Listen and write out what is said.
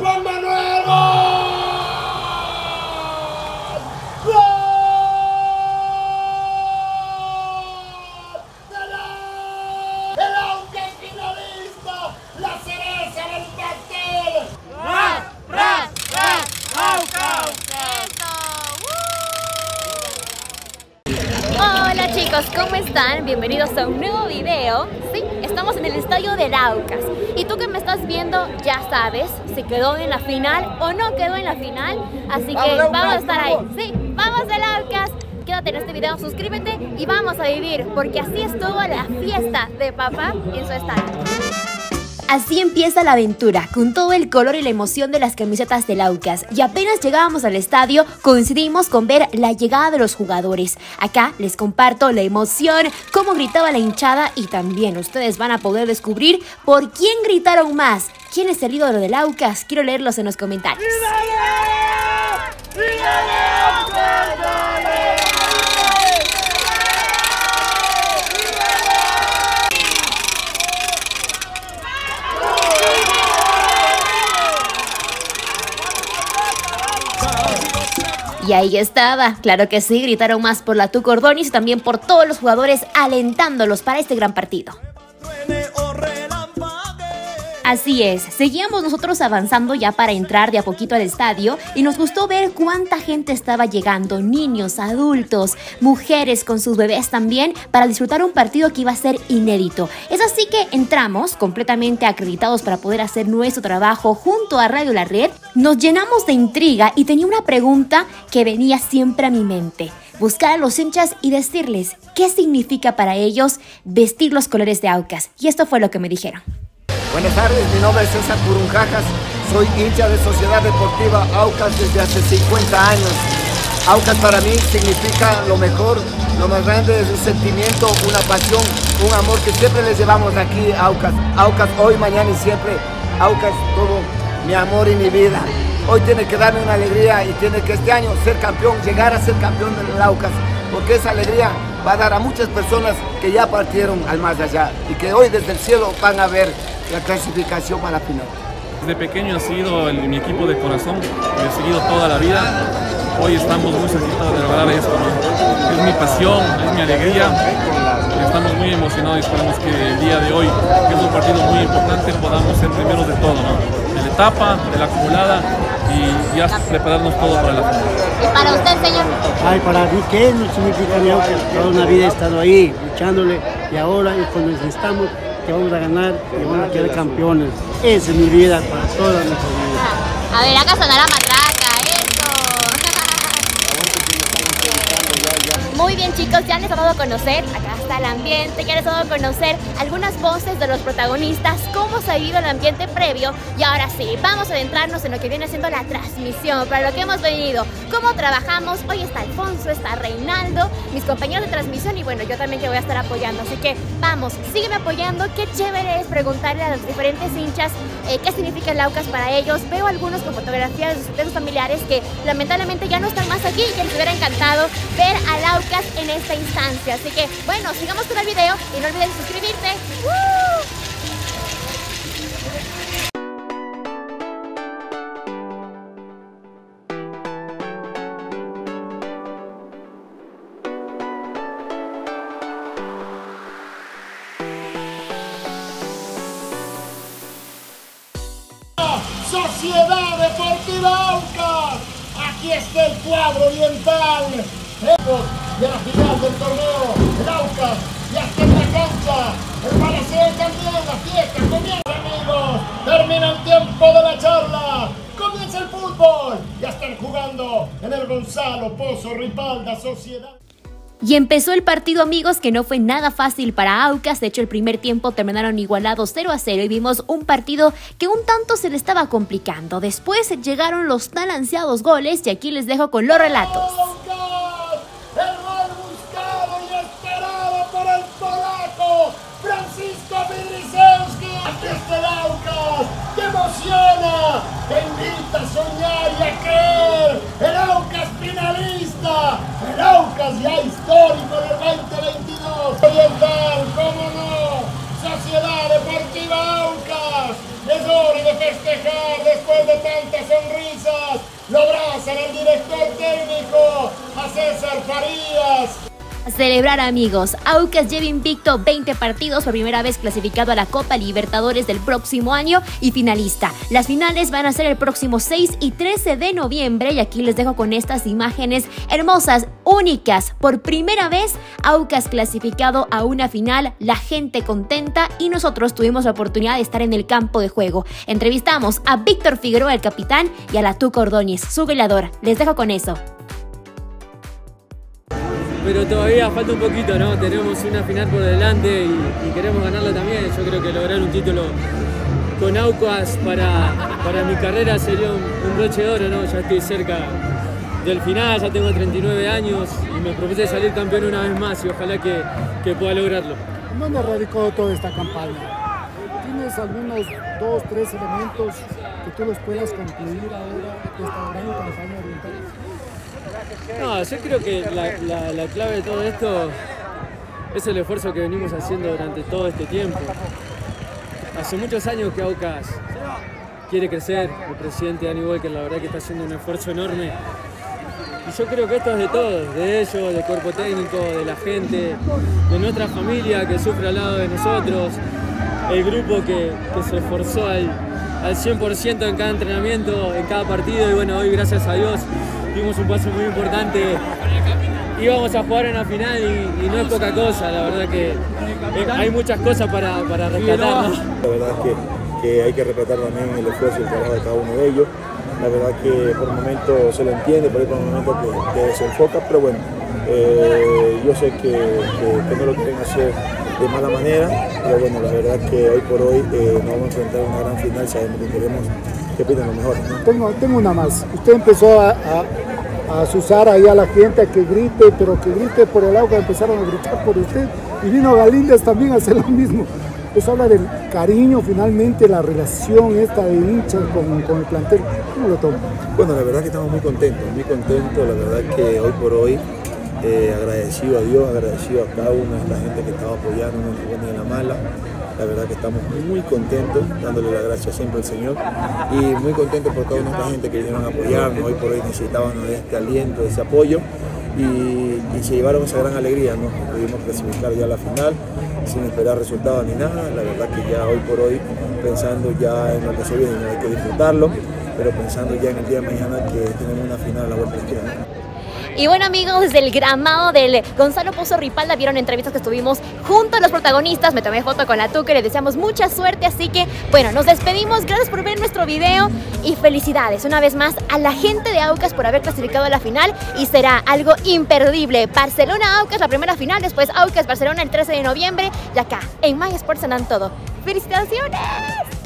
Juan Manuel. ¡Gol! ¡Gol! ¡De la- ¡El Aucas finalista! ¡La cereza del pastel! Hola chicos, ¿cómo están? Bienvenidos a un nuevo video. Sí, estamos en el estadio del Aucas. Y tú que me estás viendo ya sabes si quedó en la final o no quedó en la final. Así que vamos a estar ahí. Sí, vamos del Aucas. Quédate en este video, suscríbete y vamos a vivir, porque así estuvo la fiesta de papá en su estadio. Así empieza la aventura, con todo el color y la emoción de las camisetas del Aucas. Y apenas llegábamos al estadio, coincidimos con ver la llegada de los jugadores. Acá les comparto la emoción, cómo gritaba la hinchada y también ustedes van a poder descubrir por quién gritaron más. ¿Quién es el ídolo del Aucas? Quiero leerlos en los comentarios. Y ahí estaba, claro que sí, gritaron más por la Tucordonis y también por todos los jugadores alentándolos para este gran partido. Así es, seguíamos nosotros avanzando ya para entrar de a poquito al estadio y nos gustó ver cuánta gente estaba llegando, niños, adultos, mujeres con sus bebés también, para disfrutar un partido que iba a ser inédito. Es así que entramos completamente acreditados para poder hacer nuestro trabajo junto a Radio La Red, nos llenamos de intriga y tenía una pregunta que venía siempre a mi mente. Buscar a los hinchas y decirles qué significa para ellos vestir los colores de Aucas. Y esto fue lo que me dijeron. Buenas tardes, mi nombre es César Purunjajas, soy hincha de Sociedad Deportiva Aucas desde hace 50 años. Aucas para mí significa lo mejor, lo más grande es un sentimiento, una pasión, un amor que siempre les llevamos aquí a Aucas. Aucas hoy, mañana y siempre. Aucas todo mi amor y mi vida. Hoy tiene que darme una alegría y tiene que este año ser campeón, llegar a ser campeón del Aucas, porque esa alegría va a dar a muchas personas que ya partieron al más allá y que hoy desde el cielo van a ver la clasificación para la final. Desde pequeño ha sido el- mi equipo de corazón, lo he seguido toda la vida. Hoy estamos muy cerquita de lograr esto. ¿no? Es mi pasión, es mi alegría. Estamos muy emocionados y esperamos que el día de hoy, que es un partido muy importante, podamos ser primeros de todo, ¿no? de la etapa, de la acumulada y ya prepararnos todo para la final. ¿Y para usted, señor? Ay, para mí, ¿qué no significa Aucas? Toda una vida he estado ahí, luchándole, y ahora es cuando necesitamos que vamos a ganar y vamos a quedar campeones. Esa es mi vida para toda nuestra vida. A ver, acá sonará matraca, eso. Muy bien chicos, ya les he dado a conocer, acá está el ambiente, ya les he dado a conocer algunas voces de los protagonistas, ha vivido el ambiente previo y ahora sí, vamos a adentrarnos en lo que viene siendo la transmisión, para lo que hemos venido, cómo trabajamos, hoy está Alfonso, está Reinaldo, mis compañeros de transmisión y bueno, yo también que voy a estar apoyando, así que vamos, sígueme apoyando, qué chévere es preguntarle a los diferentes hinchas eh, qué significa el Aucas para ellos, veo algunos con fotografías de sus, familiares que lamentablemente ya no están más aquí y que les hubiera encantado ver al Aucas en esta instancia, así que bueno, sigamos con el video y no olvides suscribirte. Sociedad Deportiva Aucas. Aquí está el cuadro oriental. De la final del torneo. El Aucas ya está en la cancha. El Palaceo también. La fiesta comienza, amigos. Termina el tiempo de la charla. Comienza el fútbol. Ya están jugando en el Gonzalo Pozo Ripalda Sociedad. Y empezó el partido, amigos, que no fue nada fácil para Aucas. De hecho, el primer tiempo terminaron igualados 0 a 0 y vimos un partido que un tanto se le estaba complicando. Después llegaron los tan ansiados goles y aquí les dejo con los relatos. A soñar y a creer. El Aucas finalista, el Aucas ya histórico del 2022. Oriental, cómo no, Sociedad Deportiva Aucas. Es hora de festejar después después de tantas sonrisas, lo abrazan el director técnico, a César Farías. Celebrar amigos, Aucas lleva invicto 20 partidos por primera vez clasificado a la Copa Libertadores del próximo año y finalista. Las finales van a ser el próximo 6 y 13 de noviembre y aquí les dejo con estas imágenes hermosas, únicas. Por primera vez, Aucas clasificado a una final, la gente contenta y nosotros tuvimos la oportunidad de estar en el campo de juego. Entrevistamos a Víctor Figueroa, el capitán, y a la Tuca Ordóñez, su velador. Les dejo con eso pero todavía falta un poquito, ¿no? Tenemos una final por delante y, queremos ganarla también. Yo creo que lograr un título con Aucas para, para mi carrera sería un, broche de oro, ¿no? Ya estoy cerca del final, ya tengo 39 años y me propuse salir campeón una vez más y ojalá que, que pueda lograrlo. ¿Dónde radicó toda esta campaña? ¿Tienes algunos dos, tres elementos que tú los puedas concluir ahora de esta gran campaña oriental? No, yo creo que la, clave de todo esto es el esfuerzo que venimos haciendo durante todo este tiempo. Hace muchos años que Aucas quiere crecer, el presidente Dani Walker la verdad que está haciendo un esfuerzo enorme. Y yo creo que esto es de todos, de ellos, del cuerpo técnico, de la gente, de nuestra familia que sufre al lado de nosotros, el grupo que, se esforzó al, al 100% en cada entrenamiento, en cada partido y bueno, hoy gracias a Dios dimos un paso muy importante. Íbamos a jugar en la final y, no es poca cosa, la verdad que hay muchas cosas para, para rescatar. La verdad es que, hay que respetar también el esfuerzo y el trabajo de cada uno de ellos. La verdad que por un momento se lo entiende, por ahí por un momento que, se enfoca, pero bueno, eh, yo sé que, no lo quieren hacer de mala manera, pero bueno, la verdad que hoy por hoy eh, nos vamos a enfrentar a una gran final, sabemos que queremos que piden lo mejor. Tengo, tengo una más. Usted empezó a, a, asusar ahí a la gente a que grite, pero que grite por el agua, empezaron a gritar por usted. Y vino Galíndez también a hacer lo mismo. Eso habla del cariño, finalmente, la relación esta de hinchas con, con el plantel. ¿Cómo lo toma? Bueno, la verdad que estamos muy contentos, muy contentos. La verdad que hoy por hoy eh, agradecido a Dios, agradecido a cada una de la gente que estaba apoyando en la buena y en la mala. La verdad que estamos muy contentos, dándole la gracia siempre al Señor y muy contentos por de la gente que vinieron a apoyarnos. Hoy por hoy necesitaban este aliento, ese apoyo y, se llevaron esa gran alegría. ¿no? Pudimos clasificar ya la final sin esperar resultados ni nada. La verdad que ya hoy por hoy, pensando ya en lo que se viene, hay que disfrutarlo, pero pensando ya en el día de mañana que tenemos una final a la vuelta de la y bueno amigos, desde el gramado del Gonzalo Pozo Ripalda vieron entrevistas que estuvimos junto a los protagonistas. Me tomé foto con la Tuca y les deseamos mucha suerte. Así que bueno, nos despedimos. Gracias por ver nuestro video y felicidades una vez más a la gente de Aucas por haber clasificado a la final y será algo imperdible. Barcelona-Aucas la primera final, después Aucas-Barcelona el 13 de noviembre y acá en My Sports todo. ¡Felicitaciones!